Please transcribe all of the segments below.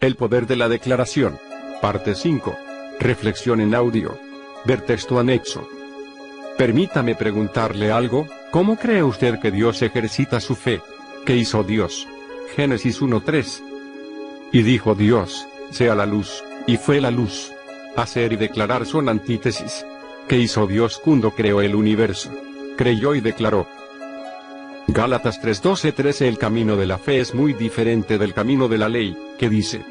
El poder de la declaración. Parte 5. Reflexión en audio. Ver texto anexo. Permítame preguntarle algo, ¿cómo cree usted que Dios ejercita su fe? ¿Qué hizo Dios? Génesis 1.3. Y dijo Dios, sea la luz, y fue la luz. Hacer y declarar son antítesis. ¿Qué hizo Dios cuando creó el universo? Creyó y declaró. Gálatas 3:12-13 El camino de la fe es muy diferente del camino de la ley, que dice.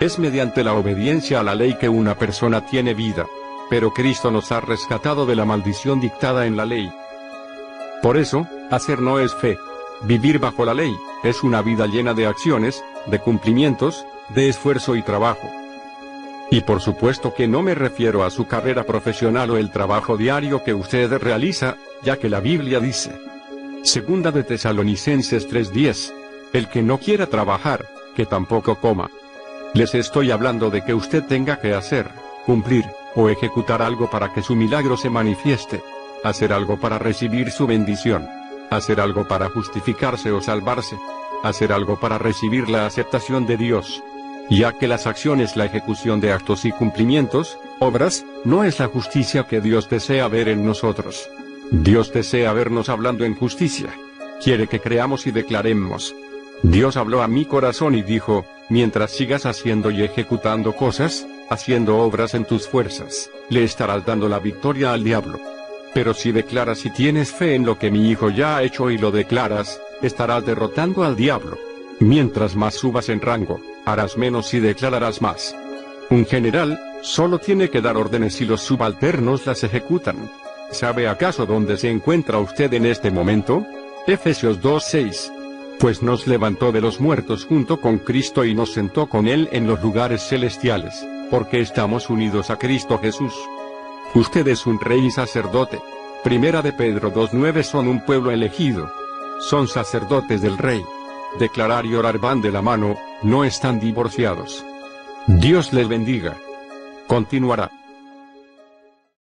Es mediante la obediencia a la ley que una persona tiene vida. Pero Cristo nos ha rescatado de la maldición dictada en la ley. Por eso, hacer no es fe. Vivir bajo la ley, es una vida llena de acciones, de cumplimientos, de esfuerzo y trabajo. Y por supuesto que no me refiero a su carrera profesional o el trabajo diario que usted realiza, ya que la Biblia dice. Segunda de Tesalonicenses 3:10. El que no quiera trabajar, que tampoco coma. Les estoy hablando de que usted tenga que hacer, cumplir, o ejecutar algo para que su milagro se manifieste. Hacer algo para recibir su bendición. Hacer algo para justificarse o salvarse. Hacer algo para recibir la aceptación de Dios. Ya que las acciones, la ejecución de actos y cumplimientos, obras, no es la justicia que Dios desea ver en nosotros. Dios desea vernos hablando en justicia. Quiere que creamos y declaremos. Dios habló a mi corazón y dijo, mientras sigas haciendo y ejecutando cosas, haciendo obras en tus fuerzas, le estarás dando la victoria al diablo. Pero si declaras y tienes fe en lo que mi hijo ya ha hecho y lo declaras, estarás derrotando al diablo. Mientras más subas en rango, harás menos y declararás más. Un general, solo tiene que dar órdenes y los subalternos las ejecutan. ¿Sabe acaso dónde se encuentra usted en este momento? Efesios 2.6. Pues nos levantó de los muertos junto con Cristo y nos sentó con Él en los lugares celestiales, porque estamos unidos a Cristo Jesús. Usted es un rey y sacerdote. Primera de Pedro 2.9 son un pueblo elegido. Son sacerdotes del rey. Declarar y orar van de la mano, no están divorciados. Dios les bendiga. Continuará.